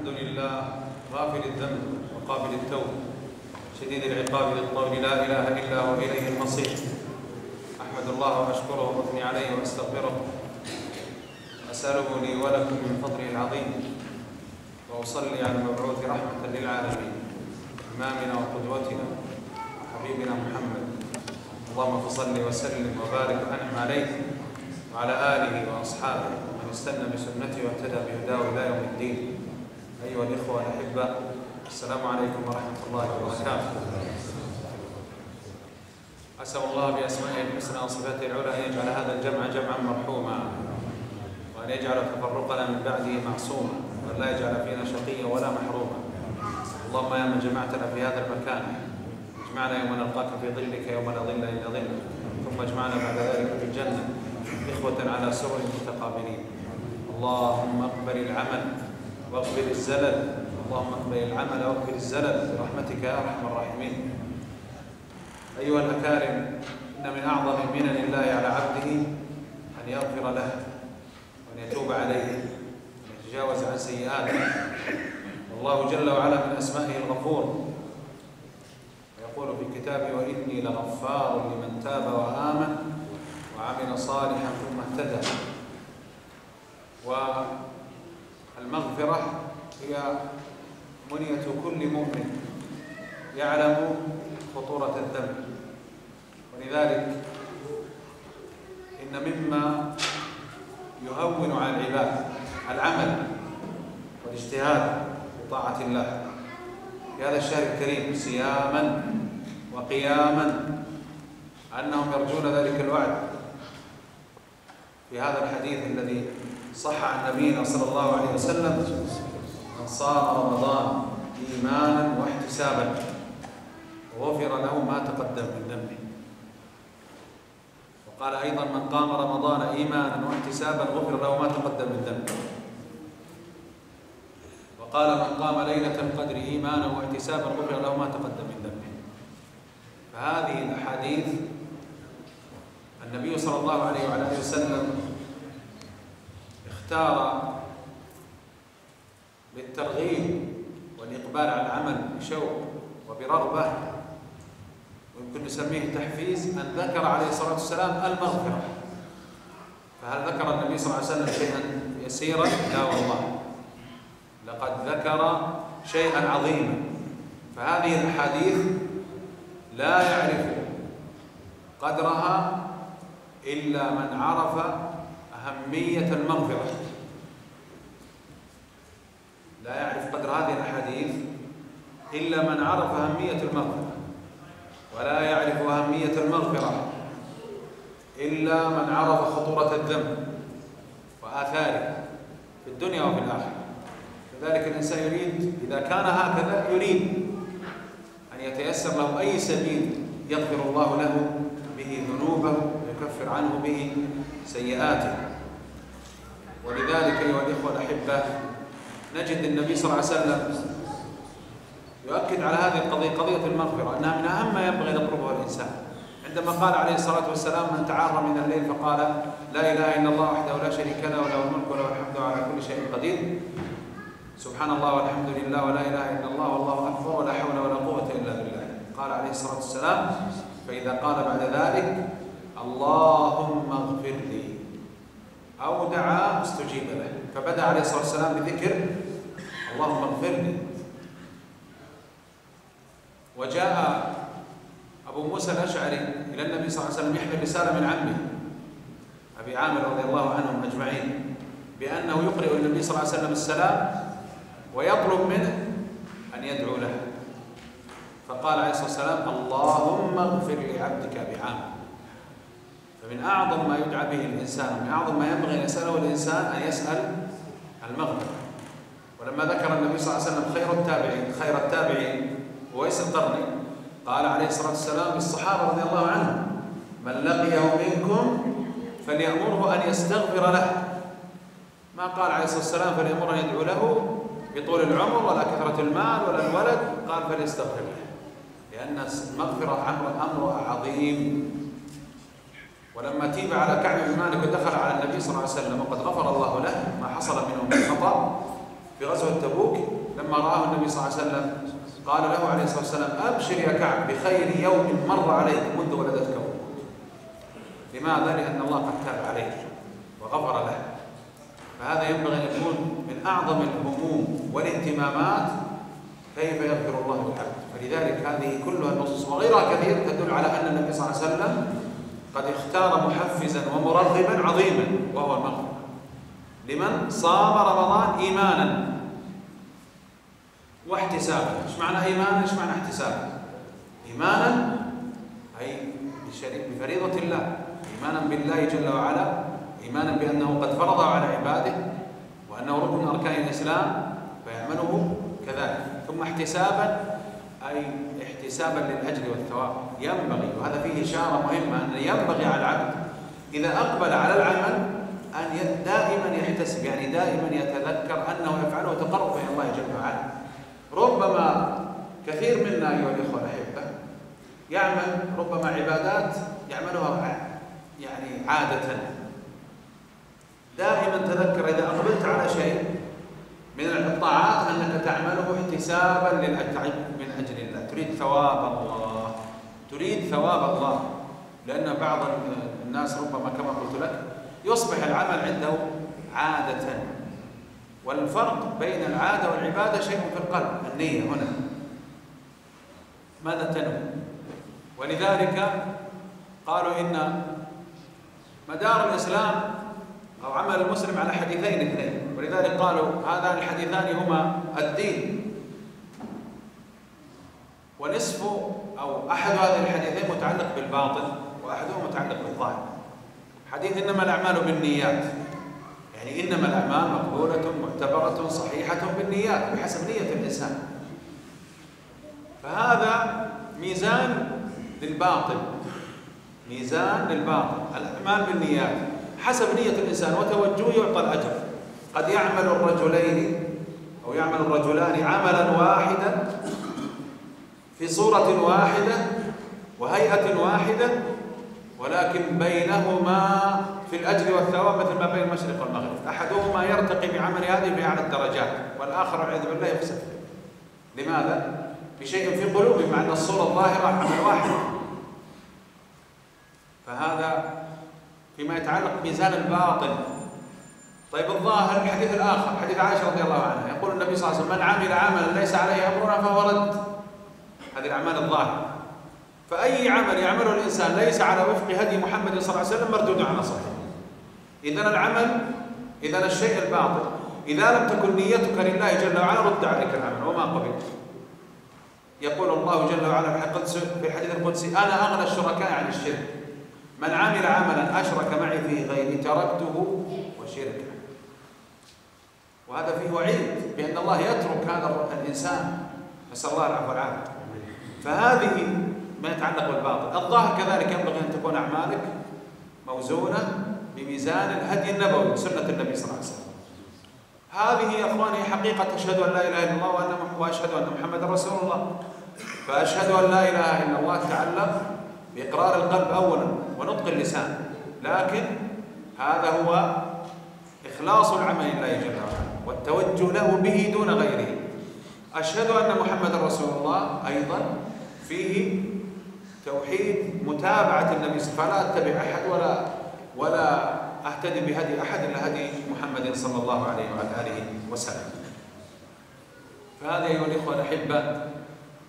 الحمد لله غافل الذنب وقابل التوب شديد العقاب للقول لا إله إلا هو إليه المصير. أحمد الله وأشكره وأثني عليه وأستغفره. اساله لي ولكم من فضله العظيم واصلي على المبعوث رحمة للعالمين إمامنا وقدوتنا وحبيبنا محمد. اللهم فصل وسلم وبارك وأنعم عليه وعلى آله وأصحابه ومن استنى بسنته واهتدى بهداه إلى يوم الدين. أيها الإخوة الأحبة السلام عليكم ورحمة الله وبركاته. أسأل الله بأسمائه الحسنى وصفاته العلى أن يجعل هذا الجمع جمعا مرحوما وأن يجعل تفرقنا من بعده معصوما وأن لا يجعل فينا شقيا ولا محروما. اللهم يا من جمعتنا في هذا المكان اجمعنا يوم نلقاك في ظلك يوم لا ظل الا ظلك ثم اجمعنا بعد ذلك في الجنة إخوة على سرر متقابلين. اللهم اقبل العمل واغفر الزلل. اللهم اقبل العمل واغفر الزلل. برحمتك يا أرحم الراحمين. أيها الأكارم إن من أعظم منن الله على عبده أن يغفر له وأن يتوب عليه وأن يتجاوز عن سيئاته. والله جل وعلا من أسمائه الغفور. ويقول في كتابه وإني لغفار لمن تاب وآمن وعمل صالحا ثم اهتدى. والمغفره هي منية كل مؤمن يعلم خطورة الذنب. ولذلك إن مما يهون على العباد العمل والاجتهاد في طاعة الله. في هذا الشهر الكريم صياما وقياما أنهم يرجون ذلك الوعد. في هذا الحديث الذي صح عن نبينا صلى الله عليه وسلم من صام رمضان إيمانا واحتسابا غفر له ما تقدم من ذنبه. وقال أيضا من قام رمضان إيمانا واحتسابا غفر له ما تقدم من ذنبه. وقال من قام ليلة القدر إيمانا واحتسابا غفر له ما تقدم من ذنبه. فهذه الأحاديث النبي صلى الله عليه وعلى آله وسلم اختار بالترغيب والإقبال على العمل بشوق وبرغبة ويمكن نسميه تحفيز أن ذكر عليه الصلاة والسلام المغفرة. فهل ذكر النبي صلى الله عليه وسلم شيئا يسيرا؟ لا والله. لقد ذكر شيئا عظيما. فهذه الأحاديث لا يعرف قدرها إلا من عرف أهمية المغفرة. لا يعرف قدر هذه الأحاديث إلا من عرف أهمية المغفرة. ولا يعرف أهمية المغفرة إلا من عرف خطورة الذنب وآثاره في الدنيا وفي الآخرة. لذلك الإنسان يريد إذا كان هكذا يريد أن يتيسر له أي سبيل يغفر الله له به ذنوبه ويكفر عنه به سيئاته. ولذلك أيها الإخوة الأحبة نجد النبي صلى الله عليه وسلم يؤكد على هذه القضية قضية المغفرة أنها من أهم ما ينبغي يطلبه الإنسان. عندما قال عليه الصلاة والسلام من تعار من الليل فقال لا إله إلا الله وحده لا شريك له وله الملك وله الحمد على كل شيء قدير. سبحان الله والحمد لله ولا إله إلا الله والله أكبر ولا حول ولا قوة إلا بالله. قال عليه الصلاة والسلام فإذا قال بعد ذلك اللهم اغفر لي أو دعا استجيب له. فبدأ عليه الصلاة والسلام بذكر اللهم اغفر لي وجاء أبو موسى الأشعري إلى النبي صلى الله عليه وسلم يحمل رسالة من عمه أبي عامر رضي الله عنهم أجمعين بأنه يقرئ النبي صلى الله عليه وسلم السلام ويطلب منه أن يدعو له. فقال عليه الصلاة والسلام اللهم اغفر لعبدك أبي عامر. فمن أعظم ما يدعى به الإنسان ومن أعظم ما ينبغي أن يسأله الإنسان أن يسأل المغفرة. ولما ذكر النبي صلى الله عليه وسلم خير التابعين خير التابعين ويس القرني قال عليه الصلاة والسلام للصحابة رضي الله عنهم من لقيه منكم فليأمره أن يستغفر له. ما قال عليه الصلاة والسلام فليأمره أن يدعو له بطول العمر ولا كثرة المال ولا الولد قال فليستغفر له. لأن المغفرة أمر عظيم. ولما تيب على كعب بن مالك ودخل على النبي صلى الله عليه وسلم وقد غفر الله له ما حصل منه من خطأ في غزوة تبوك لما رآه النبي صلى الله عليه وسلم قال له عليه الصلاة والسلام أبشر يا كعب بخير يوم مر عليك منذ ولدتك أمك لماذا؟ لأن الله قد تاب عليه وغفر له. فهذا ينبغي أن يكون من أعظم الهموم والاهتمامات كيف يغفر الله العبد. فلذلك هذه كلها النصوص وغيرها كثير تدل على أن النبي صلى الله عليه وسلم قد اختار محفزا ومرغبا عظيما وهو المغفرة. لمن صام رمضان إيمانا. واحتسابا. إيش معنى إيمانا؟ إيش معنى احتسابا إيمانا أي بفريضة الله. إيمانا بالله جل وعلا. إيمانا بأنه قد فرضه على عباده وأنه ركن من أركان الإسلام فيعمله كذلك. ثم احتسابا أي احتسابا للأجر والثواب. ينبغي وهذا فيه إشارة مهمة أن ينبغي على العبد إذا أقبل على العمل أن دائما يحتسب يعني دائما يتذكر أنه يفعله تقرب إلى الله جل وعلا. ربما كثير منا أيها الإخوة الأحبة يعمل ربما عبادات يعملها يعني عادة. دائما تذكر إذا أقبلت على شيء من الطاعات أنك تعمله احتسابا من أجل الله. تريد ثواب الله. تريد ثواب الله. لأن بعض الناس ربما كما قلت لك يصبح العمل عنده عادة. والفرق بين العادة والعبادة شيء في القلب النية هنا. ماذا تنوي؟ ولذلك قالوا إن مدار الإسلام أو عمل المسلم على حديثين اثنين. ولذلك قالوا هذان الحديثان هما الدين. ونصف أو أحد هذه الحديثين متعلق بالباطن وأحدهما متعلق بالظاهر. حديث إنما الأعمال بالنيات. يعني إنما الأعمال مقبولة معتبرة صحيحة بالنيات بحسب نية الإنسان. فهذا ميزان للباطل. ميزان للباطل. الأعمال بالنيات. حسب نية الإنسان وتوجهه يعطى الأجر. قد يعمل الرجلين أو يعمل الرجلان عملا واحدا في صورة واحدة وهيئة واحدة ولكن بينهما في الأجر والثواب مثل ما بين المشرق والمغرب. أحدهما يرتقي بعمل هذه في أعلى الدرجات والآخر والعياذ بالله يفسد لماذا؟ بشيء في قلوبه مع أن الصورة الظاهرة عمل واحد. فهذا فيما يتعلق بميزان الباطن. طيب الظاهر الحديث الآخر حديث عائشة رضي الله عنها يقول النبي صلى الله عليه وسلم من عمل عملا ليس عليه أمرنا فهو رد. هذه الأعمال الظاهرة. فأي عمل يعمله الإنسان ليس على وفق هدي محمد صلى الله عليه وسلم مردود على صاحبه إذا العمل إذا الشيء الباطل. إذا لم تكن نيتك لله جل وعلا رد عليك العمل وما قبلت يقول الله جل وعلا في الحديث القدسي أنا أغنى الشركاء عن الشرك. من عمل عملا أشرك معي فيه غيري تركته وشركه. وهذا فيه وعيد بأن الله يترك هذا الإنسان. نسأل الله العفو والعافية. فهذه ما يتعلق بالباطل. الظاهر كذلك ينبغي أن تكون أعمالك موزونة بميزان الهدي النبوي سنة النبي صلى الله عليه وسلم. هذه يا إخواني حقيقة أشهد أن لا إله إلا الله وأن وأشهد أن محمدا رسول الله. فأشهد أن لا إله إلا الله تعلق بإقرار القلب أولا ونطق اللسان. لكن هذا هو إخلاص العمل لله جل وعلا والتوجه له به دون غيره. أشهد أن محمدا رسول الله أيضا فيه توحيد متابعة النبي صلى الله عليه وسلم. فلا أتبع أحد ولا ولا أهتدي بهدي أحد إلا هدي محمد صلى الله عليه وعلى آله وسلم. فهذه أيها الإخوة الأحبة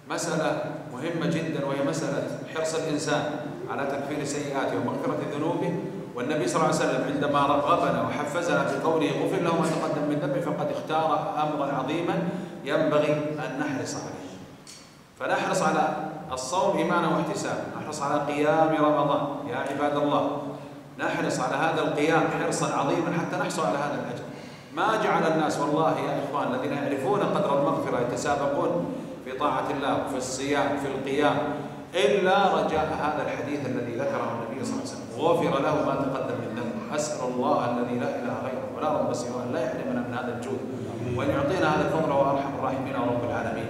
مسألة مهمة جدا وهي مسألة حرص الإنسان على تكفير سيئاته ومغفرة ذنوبه. والنبي صلى الله عليه وسلم عندما رغبنا وحفزنا بقوله غفر له ما تقدم من ذنبه فقد اختار أمرا عظيما ينبغي أن نحرص عليه. فنحرص على الصوم إيمانا واحتسابا. نحرص على قيام رمضان. يا عباد الله نحرص على هذا القيام حرصا عظيما حتى نحصل على هذا الأجر. ما جعل الناس والله يا إخوان الذين يعرفون قدر المغفرة يتسابقون في طاعة الله وفي الصيام في القيام إلا رجاء هذا الحديث الذي ذكره النبي صلى الله عليه وسلم. غفر له ما تقدم من ذنبه أسأل الله الذي لا إله غيره. ولا رب سواه. أن لا يحرمنا من هذا الجود. وأن يعطينا هذا الفضل وهو أرحم الراحمين ورب العالمين.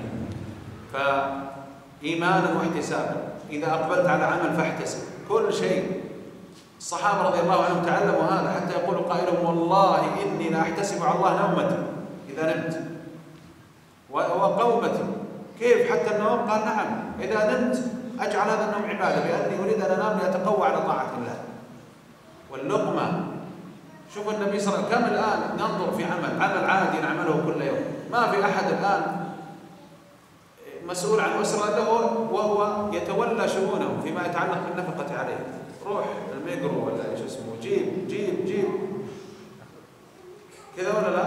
فإيمانا واحتسابا. إذا أقبلت على عمل فاحتسب. كل شيء. الصحابة رضي الله عنهم تعلموا هذا حتى يقول قائلهم والله إني لا أحتسب على الله نومة إذا نمت. وقومتي. كيف؟ حتى النوم؟ قال نعم إذا نمت أجعل هذا النوم عبادة بأني أريد أن أنام لأتقوى على طاعة الله. واللقمة. شوف النبي صلى الله عليه وسلم كم الآن ننظر في عمل عمل عادي نعمله كل يوم. ما في أحد الآن مسؤول عن أسرة له وهو يتولى شؤونه فيما يتعلق بالنفقة عليه. روح الميجرو ولا إيش اسمه؟ جيب جيب جيب. كذا ولا لا؟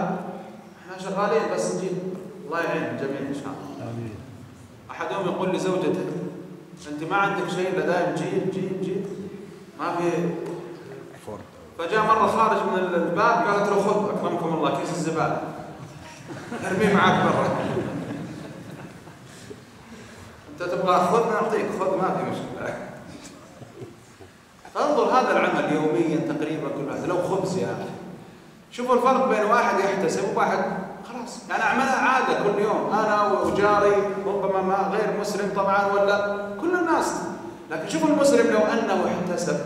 إحنا شغالين بس نجيب. الله يعين الجميع إن شاء الله. آمين. أحدهم يقول لزوجته أنت ما عندك شيء إلا دائم جيب جيب جيب. ما في. فجاء مرة خارج من الباب قالت له خذ أكرمكم الله كيس الزبالة. أرميه معك برا. أنت تبغى خذ نعطيك خذ ما في مشكلة. فانظر هذا العمل يوميا تقريبا كل هذا. لو خبز يا أخي. شوفوا الفرق بين واحد يحتسب وواحد خلاص. يعني اعملها عادة كل يوم. أنا وجاري ربما ما غير مسلم طبعا ولا كل الناس. لكن شوفوا المسلم لو أنه احتسب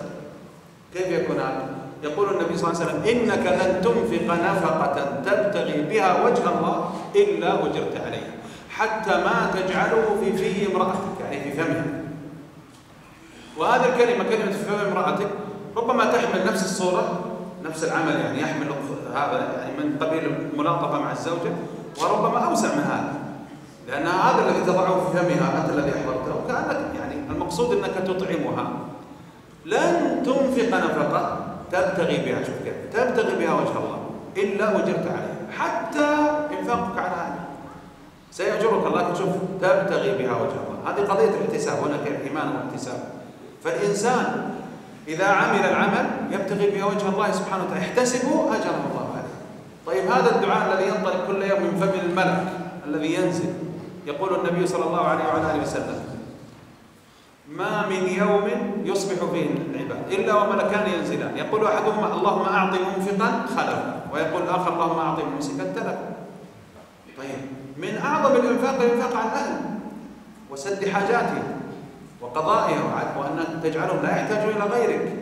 كيف يكون هذا؟ يقول النبي صلى الله عليه وسلم إنك لن تنفق نفقة تبتغي بها وجه الله إلا أجرت عليها. حتى ما تجعله في في امرأتك يعني في فمها وهذه الكلمة كلمة في فم امرأتك ربما تحمل نفس الصورة نفس العمل يعني يحمل هذا يعني من قبيل الملاطفة مع الزوجة وربما أوسع من هذا. لأن هذا الذي تضعه في فمها أنت الذي أحضرته كأنك يعني المقصود أنك تطعمها. لن تنفق نفقة تبتغي بها شوف تبتغي بها وجه الله إلا أجرت عليها حتى إنفاقك على هذا سيأجرك الله. تشوف تبتغي بها وجه الله. هذه قضية الاحتساب هنا كيف إيمان واحتساب فالإنسان إذا عمل العمل يبتغي بها وجه الله سبحانه وتعالى. يحتسبه أجره الله عليه. طيب هذا الدعاء الذي ينطلق كل يوم من فم الملك الذي ينزل. يقول النبي صلى الله عليه وعلى آله وسلم ما من يوم يصبح فيه العباد إلا وملكان ينزلان. يقول أحدهما اللهم أعط منفقا خلفا ويقول الآخر اللهم أعط ممسكا تلفا طيب من أعظم الإنفاق الإنفاق على الأهل وسد حاجاتهم وقضائها وأن تجعلهم لا يحتاجون إلى غيرك.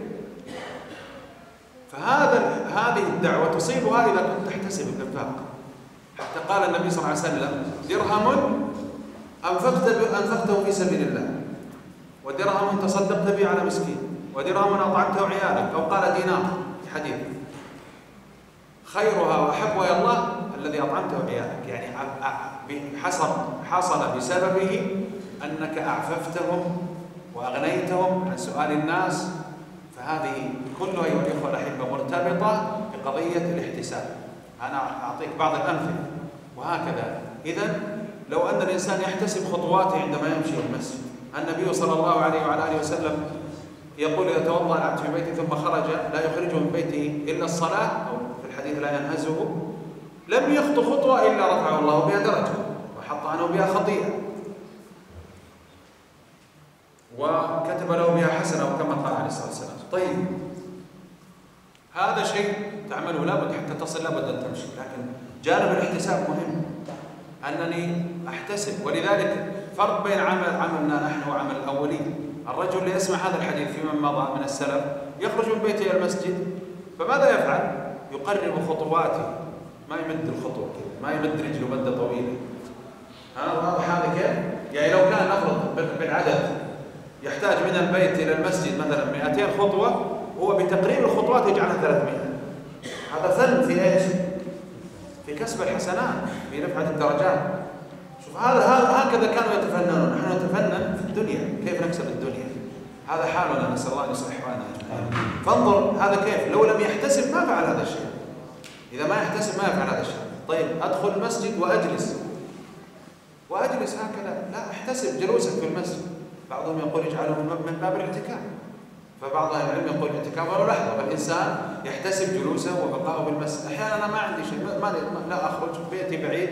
فهذا هذه الدعوة تصيبها إذا كنت تحتسب الإنفاق. حتى قال النبي صلى الله عليه وسلم درهم أنفقت أنفقته في سبيل الله ودرهم تصدقت به على مسكين ودرهم أطعمته عيالك أو قال دينار في حديث. خيرها وأحبها إلى الله الذي أطعمته عيالك. يعني حصل حصل بسببه أنك أعففتهم وأغنيتهم عن سؤال الناس. فهذه كلها أيها الإخوة الأحبة مرتبطة بقضية الاحتساب. أنا أعطيك بعض الأمثلة. وهكذا. إذا لو أن الإنسان يحتسب خطواته عندما يمشي المسجد النبي صلى الله عليه وعلى آله وسلم يقول إذا توضأ العبد في بيته ثم خرج لا يخرجه من بيته إلا الصلاة أو في الحديث لا ينهزه. لم يخطو خطوة إلا رفعه الله بها درجة وحط عنه بها خطيئة. وكتب له بها حسنة كما قال عليه الصلاة والسلام. طيب هذا شيء تعمله لابد حتى تصل لابد أن تمشي. لكن جانب الاحتساب مهم. أنني أحتسب. ولذلك فرق بين عمل عملنا نحن وعمل الأولين. الرجل اللي يسمع هذا الحديث في من مضى من السلف يخرج من بيته إلى المسجد فماذا يفعل؟ يقرب خطواته. ما يمد الخطوة ما يمد رجله مدة طويلة. ها واضح هذا كيف؟ يعني لو كان نفرض بالعدد يحتاج من البيت إلى المسجد مثلا 200 خطوة هو بتقريب الخطوات يجعلها 300 هذا فن في إيش؟ في كسب الحسنات في رفعة الدرجات. شوف هذا هكذا كانوا يتفننون. نحن نتفنن في الدنيا. كيف نكسب الدنيا؟ هذا حالنا نسأل الله أن يصلح فانظر هذا كيف؟ لو لم يحتسب ما فعل هذا الشيء. إذا ما يحتسب ما يفعل هذا الشيء. طيب أدخل المسجد وأجلس. وأجلس هكذا. لا أحتسب جلوسك في المسجد. بعضهم يقول اجعله من باب الاعتكاف. فبعض أهل العلم يقول الاعتكاف ولا لحظة. فالانسان يحتسب جلوسه وبقاؤه بالمسجد. أحيانا أنا ما عندي شيء. ما لا أخرج بيتي بعيد.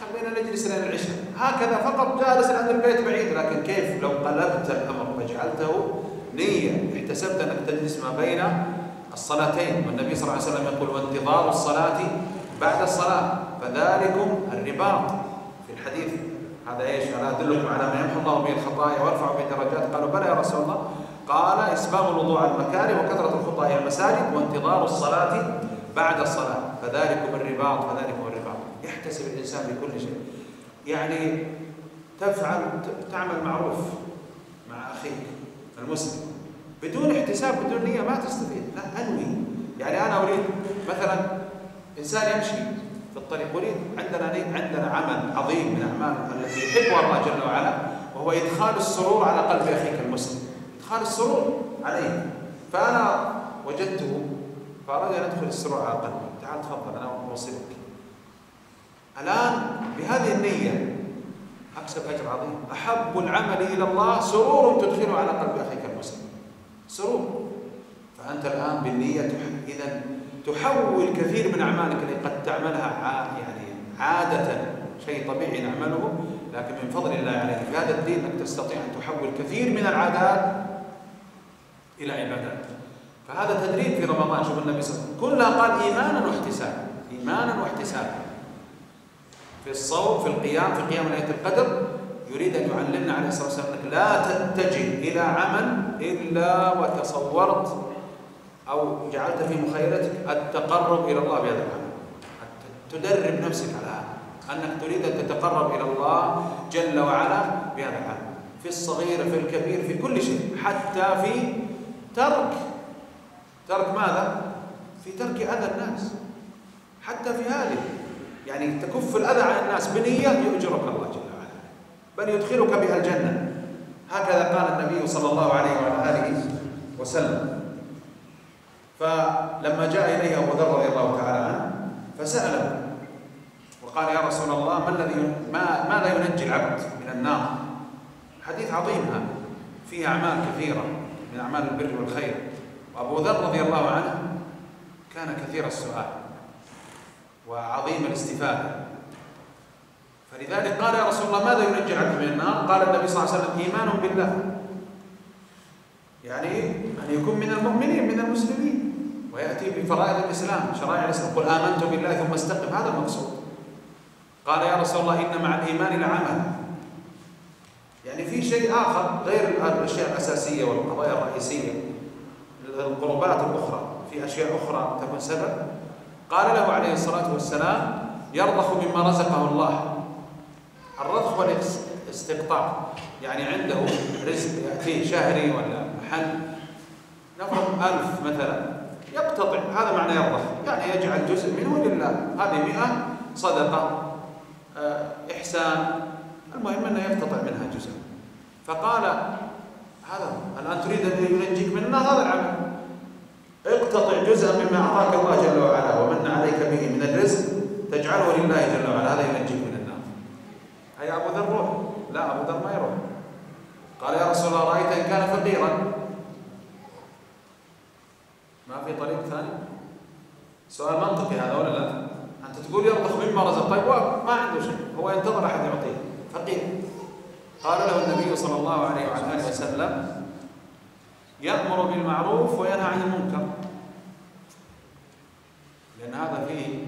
خلينا نجلس إلى العشاء. هكذا فقط جالس عند البيت بعيد. لكن كيف؟ لو قلبت الأمر وجعلته نية احتسبت أنك تجلس ما بين الصلاتين والنبي صلى الله عليه وسلم يقول وانتظار الصلاة بعد الصلاة. فذلكم الرباط في الحديث. هذا إيش؟ أنا أدلكم على ما يمحو الله به الخطايا ويرفع به الدرجات قالوا بلى يا رسول الله. قال إسباغ الوضوء على المكاره وكثرة الخطى إلى المساجد وانتظار الصلاة بعد الصلاة. فذلكم الرباط فذلكم الرباط. يحتسب الإنسان بكل شيء. يعني تفعل تعمل معروف مع أخيك المسلم. بدون احتساب بدون نية ما تستفيد. لا أنوي. يعني أنا أريد مثلا إنسان يمشي في الطريق أريد عندنا عندنا عمل عظيم من الأعمال التي يحبها الله جل وعلا وهو إدخال السرور على قلب أخيك المسلم. إدخال السرور عليه. فأنا وجدته فأراد أن أدخل السرور على قلبي. تعال تفضل أنا أوصلك. الآن بهذه النية أكسب أجر عظيم. أحب العمل إلى الله سرور تدخله على قلب أخيك المسلم. سرور فأنت الآن بالنية إذا تحول كثير من أعمالك التي قد تعملها يعني عادة شيء طبيعي نعمله لكن من فضل الله عليك في هذا الدين أنك تستطيع أن تحول كثير من العادات إلى عبادات. فهذا تدريب في رمضان شوف النبي صلى الله عليه وسلم كلها قال إيمانا واحتسابا إيمانا واحتسابا. في الصوم في القيام في قيام ليلة القدر يريد أن يعلمنا عليه الصلاة والسلام أنك لا تتجه إلى عمل إلا وتصورت أو جعلت في مخيلتك التقرب إلى الله بهذا العمل تدرب نفسك على هذا. أنك تريد أن تتقرب إلى الله جل وعلا بهذا العمل في الصغير في الكبير في كل شيء. حتى في ترك. ترك ماذا؟ في ترك أذى الناس. حتى في هذه. يعني تكف الأذى عن الناس بنية يؤجرك الله جل وعلا. بل يدخلك بها الجنة هكذا قال النبي صلى الله عليه وعلى آله وسلم. فلما جاء إليه أبو ذر رضي الله تعالى عنه فسأله وقال يا رسول الله ما الذي ما ماذا ينجي العبد من النار؟ حديث عظيم هذا فيه أعمال كثيرة من أعمال البر والخير. وأبو ذر رضي الله عنه كان كثير السؤال وعظيم الاستفادة. فلذلك قال يا رسول الله ماذا ينجي العبد من النار؟ قال النبي صلى الله عليه وسلم إيمان بالله. يعني أن يكون من المؤمنين من المسلمين. ويأتي بفرائض الإسلام شرائع الإسلام. قل آمنت بالله ثم استقم. هذا المقصود. قال يا رسول الله إن مع الإيمان لعمل. يعني في شيء آخر غير الأشياء الأساسية والقضايا الرئيسية القربات الأخرى. في أشياء أخرى تكون سبب. قال له عليه الصلاة والسلام يرضخ مما رزقه الله. الرضخ هو الاستقطاع يعني عنده رزق يأتيه شهري ولا محل. نفرض ألف مثلا. يقتطع. هذا معنى يرضخ يعني يجعل جزء منه لله. هذه مئة صدقة آه، إحسان. المهم أنه يقتطع منها جزء. فقال هذا الآن تريد أن ينجيك من النار؟ هذا العمل. اقتطع جزءا مما أعطاك الله جل وعلا ومن عليك به من الرزق تجعله لله جل وعلا. هذا ينجيك. أي أبو ذر روح؟ لا أبو ذر ما يروح. قال يا رسول الله رأيت إن كان فقيرا. ما في طريق ثاني؟ سؤال منطقي هذا ولا لا؟ أنت تقول يرضخ مما رزق طيب ما عنده شيء. هو ينتظر أحد يعطيه. فقير. قال له النبي صلى الله عليه وعلى آله وسلم يأمر بالمعروف وينهى عن المنكر. لأن هذا فيه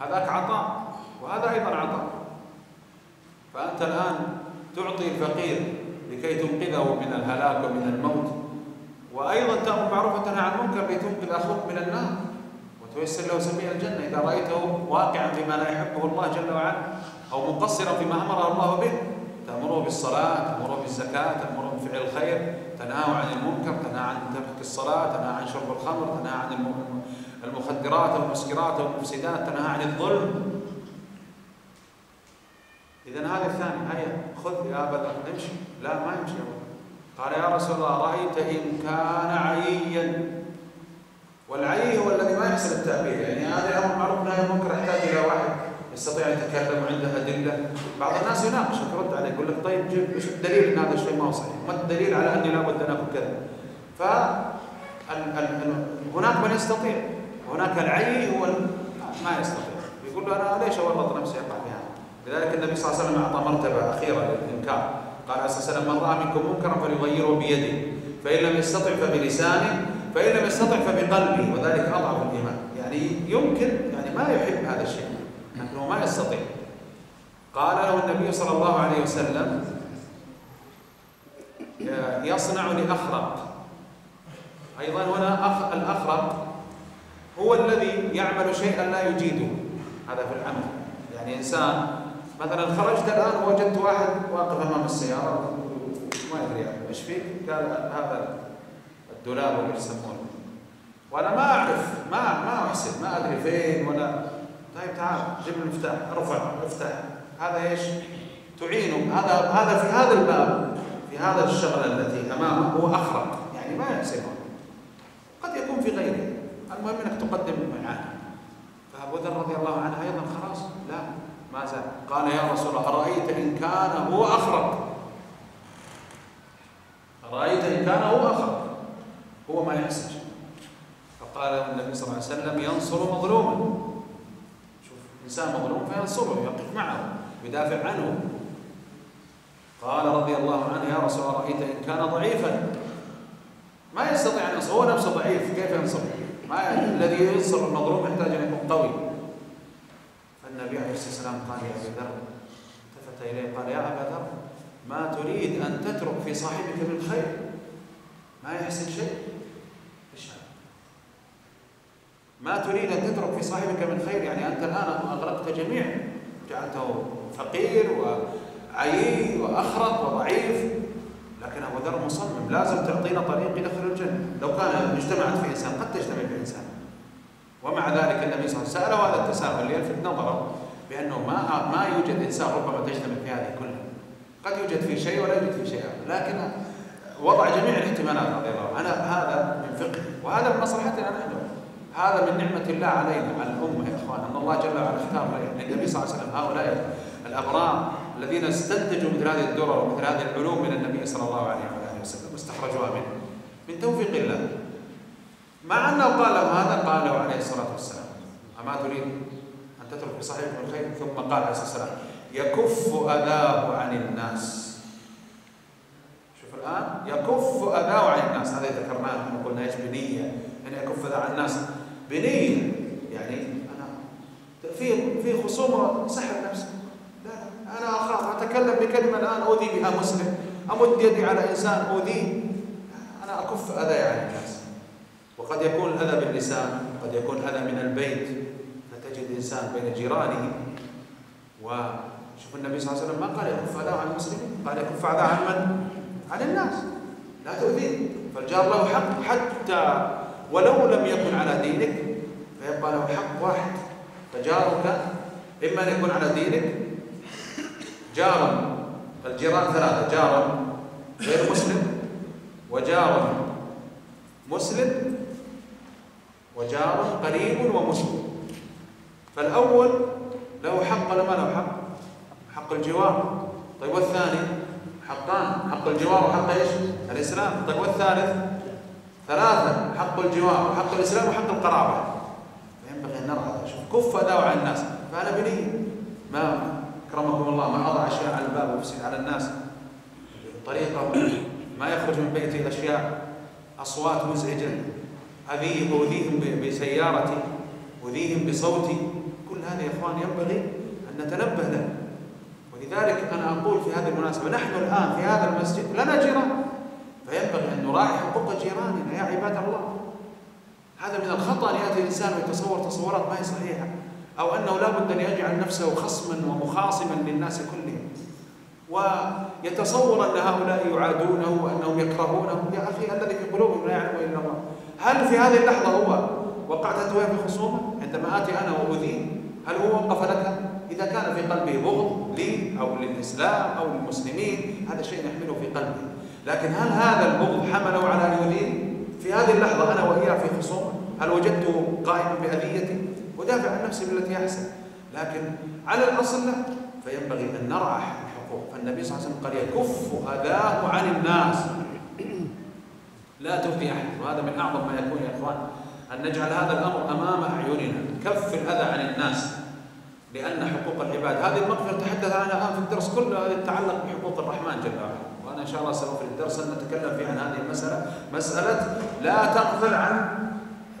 هذاك عطاء وهذا أيضا عطاء. فأنت الآن تعطي الفقير لكي تنقذه من الهلاك ومن الموت. وأيضا تأمر بالمعروف وتنهى عن المنكر لتنقذ أخوك من النار. وتيسر له سبيل الجنة. إذا رأيته واقعا بما لا يحبه الله جل وعلا أو مقصرا فيما أمره الله به تأمره بالصلاة تأمره بالزكاة تأمره بفعل الخير تنهاه عن المنكر تنهى عن ترك الصلاة تنهى عن شرب الخمر تنهى عن المخدرات والمسكرات والمفسدات تنهى عن الظلم. إذا هذا الثاني هيا خذ يا ذر امشي. لا ما يمشي قال يا رسول الله رأيت إن كان عيا والعي هو الذي ما يحسن التعبير يعني هذا الأمر معروف نهي المنكر يحتاج إلى واحد يستطيع أن يتكلم وعنده أدلة. بعض الناس يناقشك يرد عليه يقول لك طيب جيب إيش الدليل إن هذا الشيء ما هو صحيح؟ ما الدليل على أني لابد أن اكل كذا؟ ف هناك من يستطيع. وهناك العي هو ما يستطيع. يقول له أنا ليش أورط نفسي؟ أقع. في هذا؟ لذلك النبي صلى الله عليه وسلم أعطى مرتبة أخيرة للإنكار. قال عليه الصلاة والسلام من رأى منكم منكرا فليغيره بيده. فإن لم يستطع فبلسانه فإن لم يستطع فبقلبه. وذلك أضعف الإيمان. يعني يمكن يعني ما يحب هذا الشيء. لكنه ما يستطيع. قال له النبي صلى الله عليه وسلم يصنع لأخرق. أيضا هنا أخ الأخرق هو الذي يعمل شيئا لا يجيده. هذا في العمل. يعني إنسان مثلا خرجت الآن ووجدت واحد واقف أمام السيارة. ما يدري إيش فيك؟ قال هذا الدولار اللي يسمونه. وأنا ما أعرف ما ما احسن ما أدري فين ولا. طيب تعال جيب المفتاح ارفع افتح. هذا إيش؟ تعينه. هذا هذا في هذا الباب في هذا الشغلة التي أمامه هو أخرق. يعني ما يحسنه قد يكون في غيره. المهم إنك تقدم معاني فأبو ذر رضي الله عنه أيضا خلاص. لا. ما زال قال يا رسول الله أرأيت إن كان هو أخرق؟ أرأيت إن كان هو أخرق؟ هو ما يحسن فقال النبي صلى الله عليه وسلم ينصر مظلوما. شوف إنسان مظلوم فينصره يقف معه يدافع عنه. قال رضي الله عنه يا رسول الله رايت إن كان ضعيفا؟ ما يستطيع أن ينصر هو نفسه ضعيف كيف ينصر؟ ما الذي ينصر المظلوم يحتاج أن يكون قوي. فالنبي عليه الصلاة والسلام قال يا أبي ذر التفت إليه قال يا أبا ذر ما تريد أن تترك في صاحبك من خير؟ ما يحسن شيء؟ ما تريد أن تترك في صاحبك من خير؟ يعني أنت الآن أغرقت جميع جعلته فقير وعيي وأخرق وضعيف. لكن أبو ذر مصمم لازم تعطينا طريق يدخل الجنة. لو كان اجتمعت في إنسان قد تجتمع في إنسان. النبي صلى الله عليه وسلم سأله هذا التساؤل ليلفت نظره بأنه ما ما يوجد إنسان ربما تجتمع في هذه كلها؟ قد يوجد في شيء ولا يوجد في شيء. لكن وضع جميع الاحتمالات رضي الله عنه. هذا من فقه وهذا من مصلحتنا نحن. هذا من نعمة الله علينا على الأمة يا إخوان أن الله جل وعلا اختار للنبي صلى الله عليه وسلم هؤلاء الأبرار الذين استنتجوا مثل هذه الدرر ومثل هذه العلوم من النبي صلى الله عليه وآله وسلم واستخرجوها منه. من توفيق الله. مع أنه قال له هذا قال له عليه الصلاة والسلام. أما تريد أن تترك بصاحبك الخير؟ ثم قال عليه الصلاة والسلام يكف أذاه عن الناس. شوف الآن يكف أذاه عن الناس. هذا ذكرناه قلنا إيش؟ بنية. أن يكف أذاه عن الناس. بنية. يعني أنا في في خصومة سحب نفسك لا أنا أخاف. أتكلم بكلمة الآن أؤذي بها مسلم. أمد يدي على إنسان أؤذيه أنا أكف أذى عن الناس. وقد يكون الأذى باللسان قد يكون أذى من البيت. إنسان بين جيرانه وشوف النبي صلى الله عليه وسلم ما قال يكف أذى عن المسلمين قال يكف أذى عن من؟ عن الناس. لا تؤذيه. فالجار له حق حتى ولو لم يكن على دينك فيبقى له حق واحد. فجارك إما أن يكون على دينك جارا الجيران ثلاثة جارا غير مسلم وجار مسلم وجار قريب ومسلم. فالأول له حق ولا ما له حق؟ حق الجوار. طيب والثاني؟ حقان. حق الجوار وحق إيش؟ الإسلام. طيب والثالث؟ ثلاثة. حق الجوار وحق الإسلام وحق القرابة. فينبغي أن نرى هذا شوف كف أذى عن الناس. فأنا بني ما أكرمكم الله ما أضع أشياء على الباب وأفسد على الناس. طريقة ما يخرج من بيتي أشياء أصوات مزعجة. أذيهم بسيارتي. أؤذيهم بصوتي. هذا يا إخوان ينبغي أن نتنبه له. ولذلك أنا أقول في هذه المناسبة نحن الآن في هذا المسجد لنا جيران. فينبغي أن نراعي حقوق جيراننا يا عباد الله. هذا من الخطأ أن يأتي الإنسان ويتصور تصورات ما هي صحيحة أو أنه لا بد أن يجعل نفسه خصما ومخاصما للناس كلهم. ويتصور أن هؤلاء يعادونه وأنهم يكرهونه. يا أخي الذي في قلوبهم لا يعلم إلا الله. هل في هذه اللحظة هو وقعت أنت في خصومة عندما آتي أنا وأذيه هل هو وقف لك؟ إذا كان في قلبه بغض لي أو للإسلام أو للمسلمين هذا شيء يحمله في قلبه. لكن هل هذا البغض حمله على أن يؤذيه في هذه اللحظة أنا وإياه في خصومة هل وجدته قائما بأذيتي؟ ودافع عن نفسي بالتي أحسن. لكن على الأصل لا. فينبغي أن نرعى الحقوق. فالنبي صلى الله عليه وسلم قال يكف أذاه عن الناس. لا تؤذي أحد. وهذا من أعظم ما يكون يا إخوان. أن نجعل هذا الأمر أمام أعيننا كف الأذى عن الناس لأن حقوق العباد. هذه المغفرة تحدث عنها الآن في الدرس كله يتعلق بحقوق الرحمن جل وعلا. وأنا إن شاء الله سأوفي الدرس أن نتكلم في عن هذه المسألة. مسألة لا تغفل عن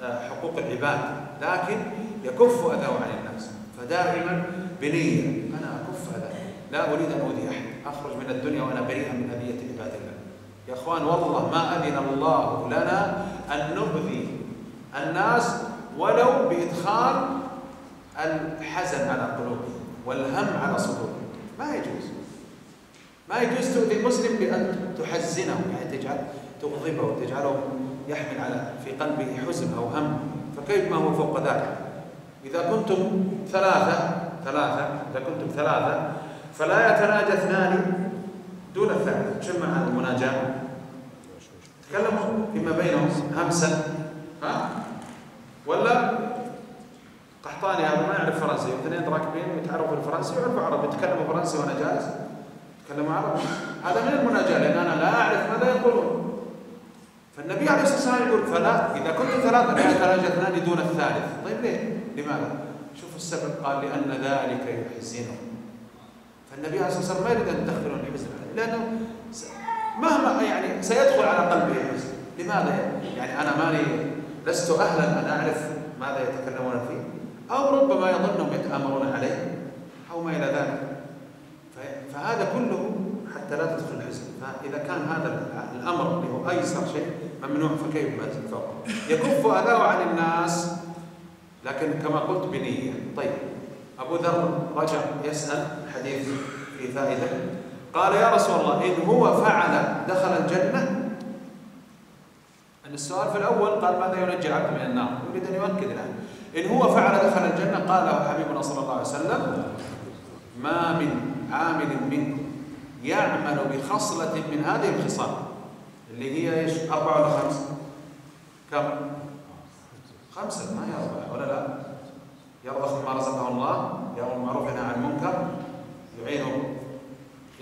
آه، حقوق العباد لكن يكف أذاه عن الناس. فدائما بنية أنا أكف أذى. لا أريد أن أؤذي أحد. أخرج من الدنيا وأنا بريئا من أذية عباد الله. يا إخوان والله ما أذن الله لنا أن نؤذي الناس ولو بإدخال الحزن على قلوبهم والهم على صدورهم. ما يجوز. ما يجوز تؤذي المسلم بأن تحزنه. يعني تجعل تغضبه وتجعله يحمل على في قلبه حزن أو هم. فكيف ما هو فوق ذلك؟ إذا كنتم ثلاثة ثلاثة إذا كنتم ثلاثة فلا يتناجى اثنان دون الثالث. شو معنى المناجاة؟ تكلموا فيما بينهم همسا. ها؟ ولا قحطاني هذا ما يعرف فرنسي. اثنين راكبين يتعرفوا الفرنسي ويعرفوا عربي يتكلموا فرنسي وأنا جالس. يتكلموا عربي. هذا من المناجاة لأن أنا لا أعرف ماذا يقولون. فالنبي عليه الصلاة والسلام يقول فلا إذا كنتم ثلاثة لا يتناجى اثنان دون الثالث. طيب ليه؟ لماذا؟ شوفوا السبب. قال لأن ذلك يحزنهم فالنبي عليه الصلاة والسلام ما يريد أن تدخلون الحزن لأنه مهما يعني سيدخل على قلبه الحزن لماذا؟ يعني؟ أنا ماني لست أهلا أن أعرف ماذا يتكلمون فيه أو ربما يظنهم يتآمرون عليه أو ما إلى ذلك. فهذا كله حتى لا تدخل الحزن فإذا كان هذا الأمر اللي هو أيسر شيء ممنوع فكيف ما فوق؟ يكف أذاه عن الناس. لكن كما قلت بنية. طيب. أبو ذر رجع يسأل حديث في فائدة. قال يا رسول الله إن هو فعل دخل الجنة أن السؤال في الأول قال ماذا ينجي العبد من النار يريد أن يؤكد الآن إن هو فعل دخل الجنة قال له حبيبنا صلى الله عليه وسلم ما من عامل منكم يعمل بخصلة من هذه الخصال اللي هي إيش؟ أربعة ولا خمسة؟ كم؟ خمسة ما هي أربعة ولا لا؟ يرضخ ما رزقه الله يأمر بالمعروف ينهى عن المنكر يعينه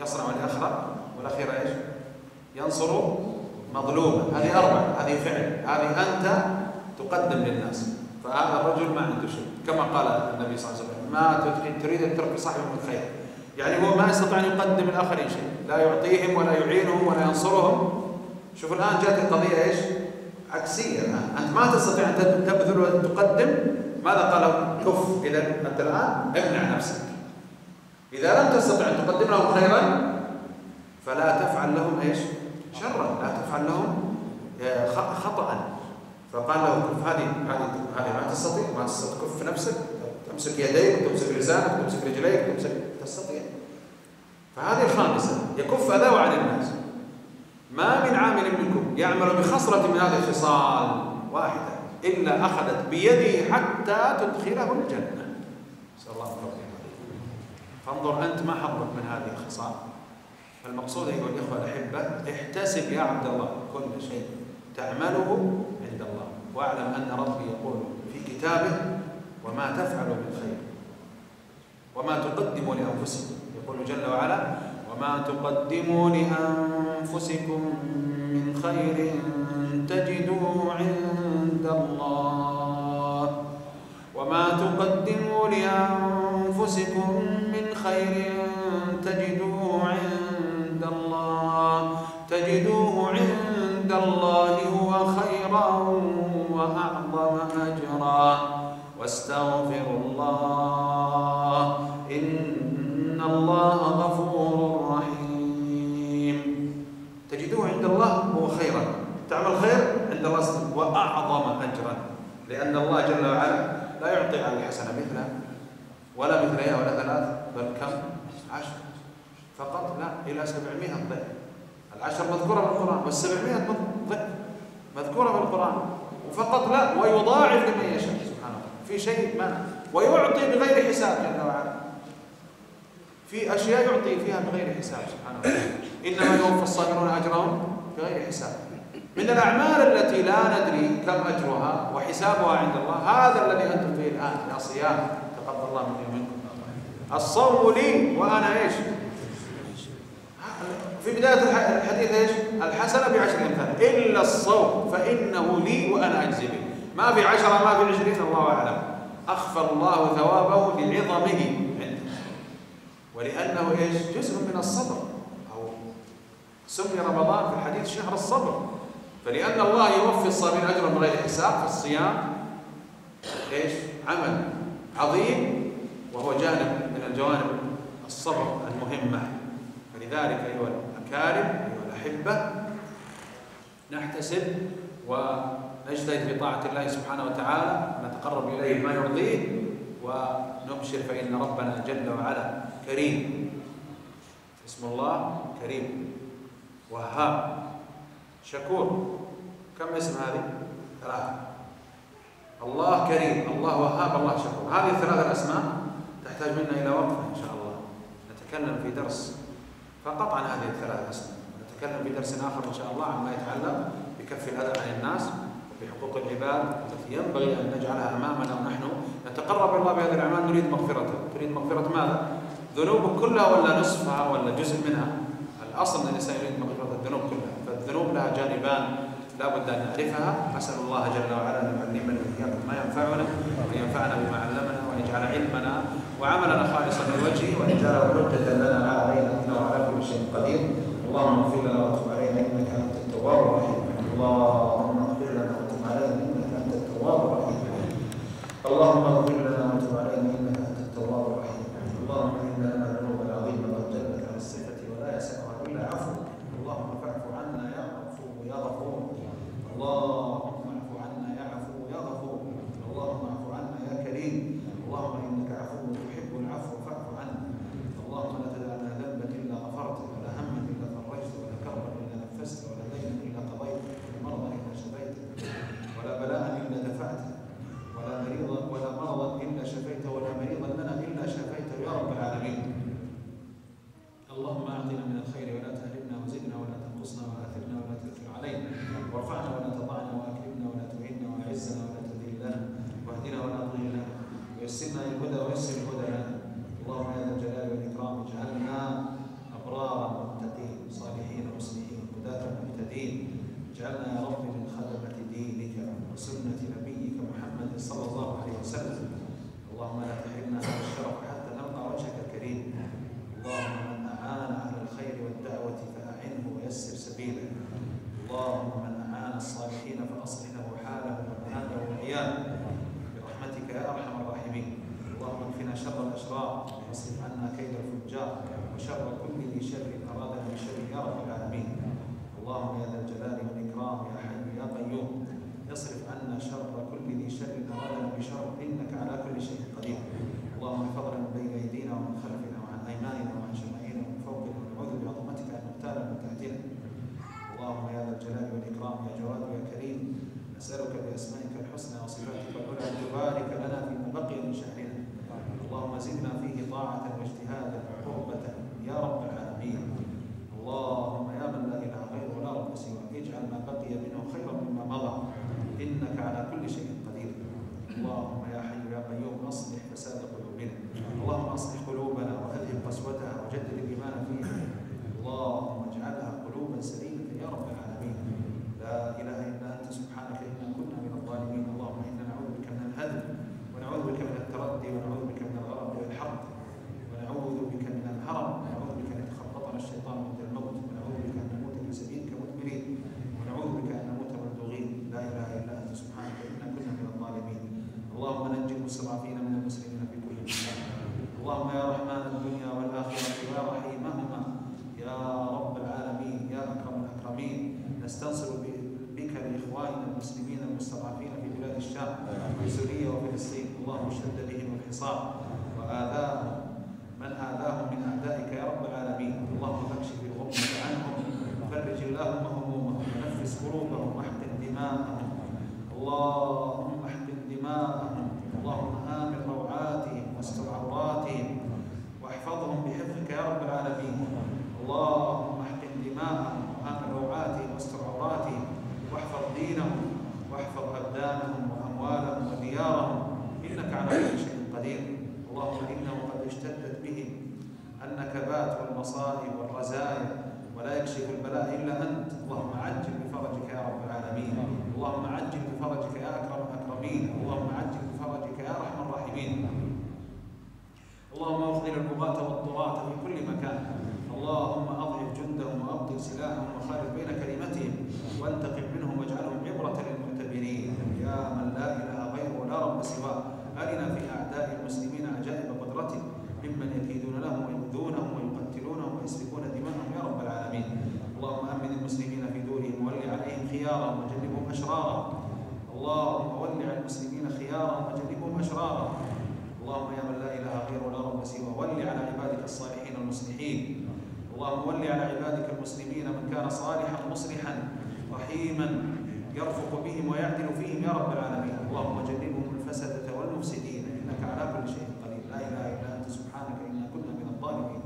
يصنع الأخرى والأخيرة إيش؟ ينصر مظلوما هذه أربعة هذه فعل هذه أنت تقدم للناس. فهذا الرجل ما عنده شيء. كما قال النبي صلى الله عليه وسلم ما تريد أن ترك صاحبك الخير يعني هو ما يستطيع أن يقدم الآخرين شيء. لا يعطيهم ولا يعينهم ولا ينصرهم. شوف الآن جاءت القضية إيش؟ عكسية الآن. أنت ما تستطيع أن تبذل وتقدم ماذا قال؟ كف إذا أنت الآن امنع نفسك. إذا لم تستطع أن تقدم لهم خيرا فلا تفعل لهم إيش؟ شرا لا تفعل لهم آه، خطأ. فقال له كف هذه هذه هذه ما تستطيع ما تستطيع كف نفسك تمسك يديك تمسك لسانك تمسك رجليك تمسك تستطيع. فهذه الخامسة يكف أذاه عن الناس. ما من عامل منكم يعمل بخصلة من هذه الخصال واحدة إلا أخذت بيده حتى تدخله الجنة. نسأل الله التوفيق. فانظر أنت ما حظك من هذه الخصال. فالمقصود أيها الإخوة الأحبة احتسب يا عبد الله كل شيء تعمله عند الله. واعلم أن ربي يقول في كتابه وما تفعلوا من خير وما تقدموا لأنفسكم يقول جل وعلا وما تقدموا لأنفسكم من خير تجدوه عند الله. وما تقدموا لأنفسكم من خير تجدوه عند واستغفروا الله. إن الله غفور رحيم. تجدوه عند الله هو خيرا. تعمل خير عند الله وأعظم أجرا. لأن الله جل وعلا لا يعطي على الحسنة مثلها ولا مثلها ولا ثلاث بل كم؟ عشر. فقط لا إلى سبعمائة ضعف. العشر مذكورة بالقرآن والسبعمائة ضعف مذكورة بالقرآن وفقط لا ويضاعف لمن يشاء. في شيء ما ويعطي بغير حساب جل وعلا. في أشياء يعطي فيها بغير حساب سبحانه وتعالى. إنما يوفى الصابرون أجرهم بغير حساب. من الأعمال التي لا ندري كم أجرها وحسابها عند الله هذا الذي أنتم فيه الآن يا صيام تقبل الله مني ومنكم. الصوم لي وأنا إيش؟ في بداية الحديث إيش؟ الحسنة بعشر أمثال. إلا الصوم فإنه لي وأنا أجزي به. ما في عشرة ما في عشرين الله أعلم. أخفى الله ثوابه لعظمه عنده ولأنه إيش؟ جزء من الصبر. أو سمي رمضان في الحديث شهر الصبر. فلأن الله يوفي الصابرين أجرا بغير حساب فالصيام إيش؟ عمل عظيم وهو جانب من الجوانب الصبر المهمة. فلذلك أيها الأكارم أيها الأحبة نحتسب و ونجتهد في طاعة الله سبحانه وتعالى نتقرب إليه ما يرضيه ونبشر فإن ربنا جل وعلا كريم. اسم الله كريم. وهاب. شكور. كم اسم هذه؟ ثلاثة. الله كريم. الله وهاب. الله شكور. هذه الثلاثة الأسماء تحتاج منا إلى وقفة إن شاء الله. نتكلم في درس فقط عن هذه الثلاثة أسماء نتكلم في درس آخر إن شاء الله عما يتعلق بكف الأذى عن الناس. وبحقوق العباد التي ينبغي أن نجعلها أمامنا ونحن. نتقرب إلى الله بهذه الأعمال نريد مغفرته. تريد مغفرة ماذا؟ ذنوبك كلها ولا نصفها ولا جزء منها. الأصل أن الإنسان يريد مغفرة الذنوب كلها. فالذنوب لها جانبان لا بد أن نعرفها. أسأل الله جل وعلا أن يعلمنا ما ينفعنا وأن ينفعنا بما علمنا وأن يجعل علمنا وعملنا خالصا لوجهه وأن يجعله حجة لنا لا علينا إنه على كل شيء قدير. اللهم اغفر لنا وتب علينا إنك أنت التواب الرحيم. اللهم اغفر لنا وتب علينا إنك أنت التواب الرحيم اللهم اغفر لنا وتب علينا إنك أنت التواب الرحيم اللهم إن لنا ذنوب العظيمة قد جلت عن الصفة ولا يسعها إلا عفوك اللهم فاعف عنا يا عفو يا غفور اللهم اعف عنا يا عفو يا غفور اللهم اعف عنا يا كريم اللهم انك اللهم أصلح قلوبنا بك لإخواننا المسلمين المستضعفين في بلاد الشام وفي سوريا وفلسطين اللهم اشتد بهم الحصار. وآذاهم من آذاهم من أعدائك يا رب العالمين. اللهم فاكشف الغمة عنهم فرج اللهم همومهم ونفس كروبهم واحقن دماءهم اللهم احقن دماءهم اللهم آمن روعاتهم واستر عوراتهم واحفظهم بحفظك يا رب العالمين اللهم احقن دماءهم وآمن روعاتهم واستر عوراتهم واحفظ دينهم واحفظ أبدانهم وأموالهم وديارهم إنك على كل شيء قدير اللهم إنه قد اشتدت بهم النكبات والمصائب والرزايا ولا يكشف البلاء إلا أنت. اللهم عجل بفرجك يا رب العالمين. اللهم عجل بفرجك يا أكرم الأكرمين. اللهم عجل بفرجك يا أرحم الراحمين. اللهم اخذل البغاة والطغاة في كل مكان. اللهم أضعف جندهم وأبطل سلاحهم وخالف بين كلمتهم. وانتقم منهم واجعلهم عبرة للمعتبرين. يا من لا إله غيره ولا رب سواه. أرنا في أعداء المسلمين عجائب ممن يكيدون لهم ويؤذونهم ويقتلونهم ويسفكون دماءهم. يا رب العالمين. اللهم أمن المسلمين في دورهم وول عليهم خيارهم وجنبهم أشرارهم. اللهم ول على المسلمين خيارهم وجنبهم أشرارهم. اللهم يا من لا إله غيره ولا رب سواه ول على عبادك الصالحين المصلحين اللهم ول على عبادك المسلمين من كان صالحا مصلحا رحيما يرفق بهم ويعدل فيهم. يا رب العالمين. اللهم جنبهم الفسدة والمفسدين. إنك على كل شيء قدير لا اله الا انت سبحانك انا كنا من الظالمين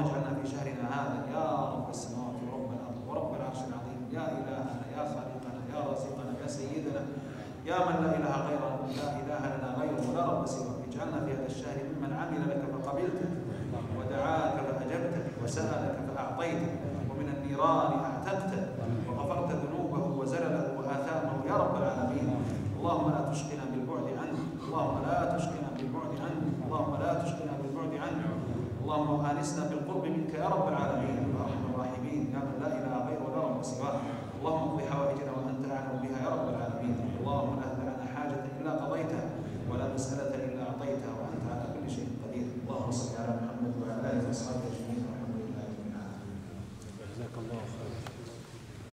اللهم اجعلنا في شهرنا هذا. يا رب السماوات ورب الأرض ورب العرش العظيم. يا إلهنا يا خالقنا يا رازقنا يا سيدنا. يا من لا إله غيره لا إله لنا غيره ولا رب سواه. اجعلنا في هذا الشهر ممن عمل لك فقبلته ودعاك فاجبته وسألك فاعطيته ومن النيران اعتقته وغفرت ذنوبه وزلله واثامه يا رب العالمين اللهم لا تشقنا بالبعد عنه اللهم لا تشقنا بالبعد عنه اللهم لا تشقنا بالبعد عنه انسنا بالقرب منك يا رب العالمين. يا أرحم الراحمين. يا من لا إله غيره ولا رب سواه اللهم اقض